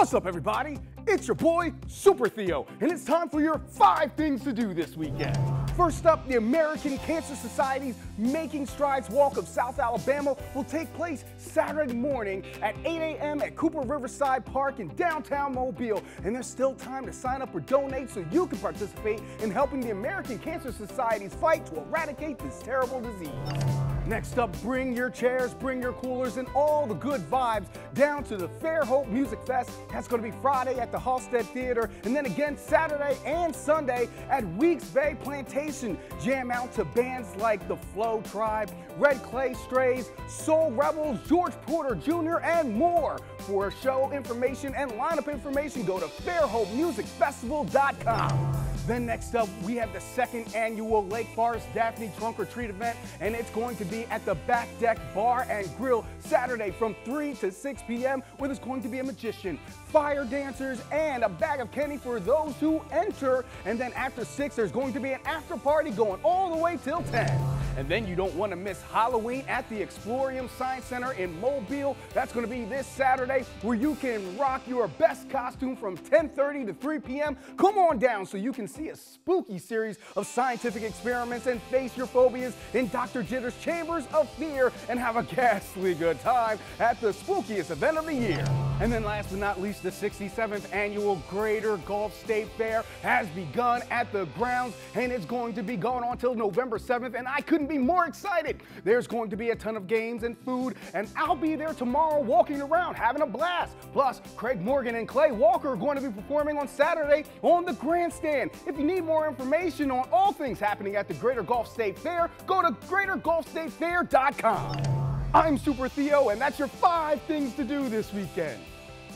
What's up, everybody? It's your boy, Super Theo, and it's time for your five things to do this weekend. First up, the American Cancer Society's Making Strides Walk of South Alabama will take place Saturday morning at 8 a.m. at Cooper Riverside Park in downtown Mobile. And there's still time to sign up or donate so you can participate in helping the American Cancer Society's fight to eradicate this terrible disease. Next up, bring your chairs, bring your coolers, and all the good vibes down to the Fairhope Music Fest. That's going to be Friday at the Halstead Theater, and then again Saturday and Sunday at Weeks Bay Plantation. Jam out to bands like the Flow Tribe, Red Clay Strays, Soul Rebels, George Porter Jr., and more. For show information and lineup information, go to fairhopemusicfestival.com. Then next up, we have the second annual Lake Forest Daphne Trunk or Treat event, and it's going to be at the Back Deck Bar and Grill Saturday from 3 to 6 p.m., where there's going to be a magician, fire dancers, and a bag of candy for those who enter. And then after 6, there's going to be an after party going all the way till 10. And then you don't want to miss Halloween at the Exploreum Science Center in Mobile. That's going to be this Saturday where you can rock your best costume from 10:30 to 3 p.m. Come on down so you can see a spooky series of scientific experiments and face your phobias in Dr. Jitter's Chambers of Fear and have a ghastly good time at the spookiest event of the year. And then last but not least, the 67th annual Greater Gulf State Fair has begun at the grounds and it's going to be going on till November 7th and I couldn't be more excited. There's going to be a ton of games and food and I'll be there tomorrow walking around having a blast. Plus, Craig Morgan and Clay Walker are going to be performing on Saturday on the grandstand. If you need more information on all things happening at the Greater Gulf State Fair, go to greatergulfstatefair.com. I'm Super Theo, and that's your five things to do this weekend.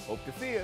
Hope to see you.